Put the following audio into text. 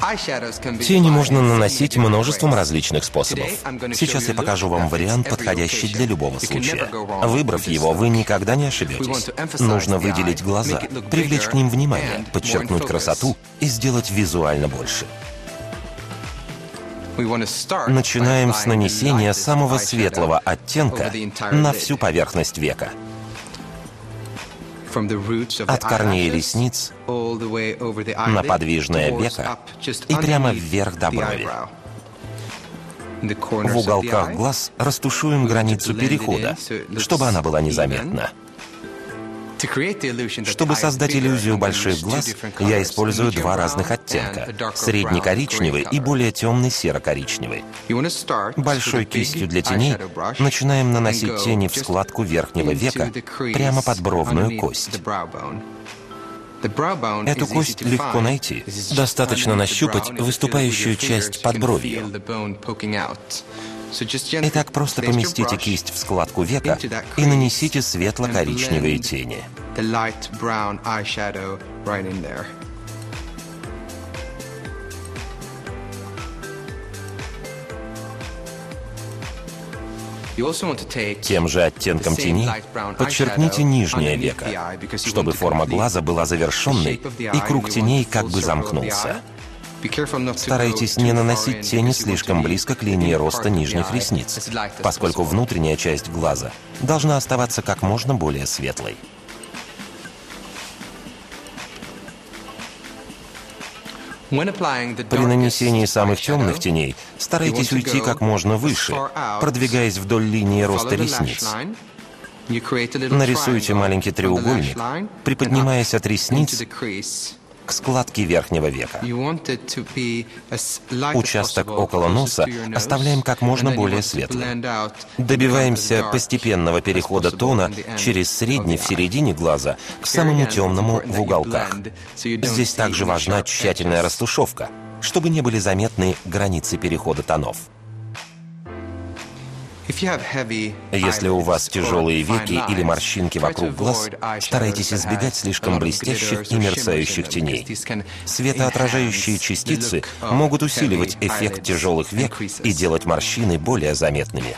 Тени можно наносить множеством различных способов. Сейчас я покажу вам вариант, подходящий для любого случая. Выбрав его, вы никогда не ошибетесь. Нужно выделить глаза, привлечь к ним внимание, подчеркнуть красоту и сделать визуально больше. Начинаем с нанесения самого светлого оттенка на всю поверхность века. От корней ресниц на подвижное веко и прямо вверх до брови. В уголках глаз растушуем границу перехода, чтобы она была незаметна. Чтобы создать иллюзию больших глаз, я использую два разных оттенка — средний коричневый и более темный серо-коричневый. Большой кистью для теней начинаем наносить тени в складку верхнего века прямо под бровную кость. Эту кость легко найти. Достаточно нащупать выступающую часть под бровью. Итак, просто поместите кисть в складку века и нанесите светло-коричневые тени. Тем же оттенком тени подчеркните нижнее веко, чтобы форма глаза была завершенной и круг теней как бы замкнулся. Старайтесь не наносить тени слишком близко к линии роста нижних ресниц, поскольку внутренняя часть глаза должна оставаться как можно более светлой. При нанесении самых темных теней старайтесь уйти как можно выше, продвигаясь вдоль линии роста ресниц. Нарисуйте маленький треугольник, приподнимаясь от ресниц к складке верхнего века. Участок около носа оставляем как можно более светлым. Добиваемся постепенного перехода тона через средний в середине глаза к самому темному в уголках. Здесь также важна тщательная растушевка, чтобы не были заметны границы перехода тонов. Если у вас тяжелые веки или морщинки вокруг глаз, старайтесь избегать слишком блестящих и мерцающих теней. Светоотражающие частицы могут усиливать эффект тяжелых век и делать морщины более заметными.